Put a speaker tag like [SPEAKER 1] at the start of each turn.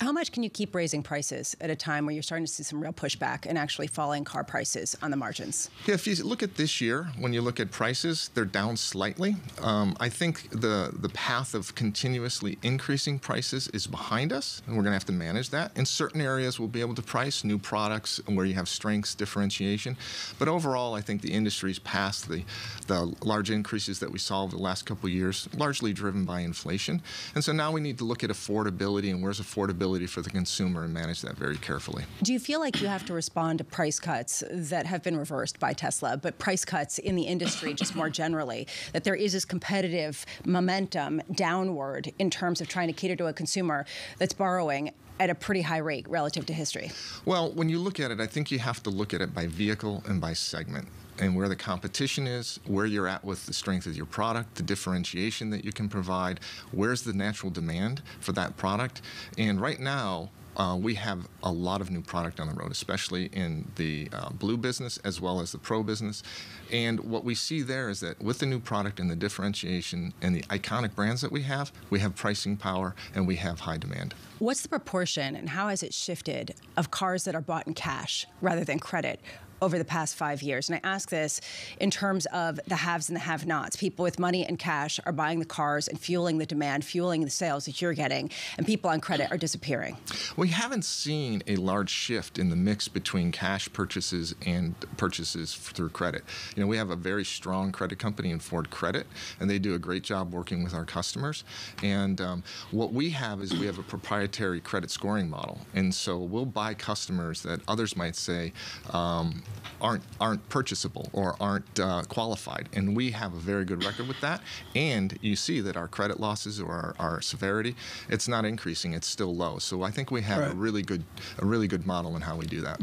[SPEAKER 1] How much can you keep raising prices at a time where you're starting to see some real pushback and actually falling car prices on the margins?
[SPEAKER 2] Yeah, if you look at this year, when you look at prices, they're down slightly. Um, I think the the path of continuously increasing prices is behind us, and we're going to have to manage that. In certain areas, we'll be able to price new products where you have strengths differentiation. But overall, I think the industry's past the the large increases that we saw over the last couple of years, largely driven by inflation. And so now we need to look at affordability and where's affordability for the consumer and manage that very carefully.
[SPEAKER 1] Do you feel like you have to respond to price cuts that have been reversed by Tesla, but price cuts in the industry just more generally? That there is this competitive momentum downward in terms of trying to cater to a consumer that's borrowing at a pretty high rate relative to history?
[SPEAKER 2] Well, when you look at it, I think you have to look at it by vehicle and by segment and where the competition is, where you're at with the strength of your product, the differentiation that you can provide, where's the natural demand for that product. And right now, uh, we have a lot of new product on the road, especially in the uh, blue business as well as the pro business. And what we see there is that with the new product and the differentiation and the iconic brands that we have, we have pricing power and we have high demand.
[SPEAKER 1] What's the proportion and how has it shifted of cars that are bought in cash rather than credit over the past five years? And I ask this in terms of the haves and the have nots. People with money and cash are buying the cars and fueling the demand, fueling the sales that you're getting, and people on credit are disappearing.
[SPEAKER 2] We haven't seen a large shift in the mix between cash purchases and purchases through credit. You know, we have a very strong credit company in Ford Credit, and they do a great job working with our customers. And um, what we have is we have a proprietary credit scoring model, and so we'll buy customers that others might say um, aren't aren't purchasable or aren't uh, qualified, and we have a very good record with that. And you see that our credit losses or our, our severity, it's not increasing; it's still low. So I think we have right. a really good a really good model in how we do that.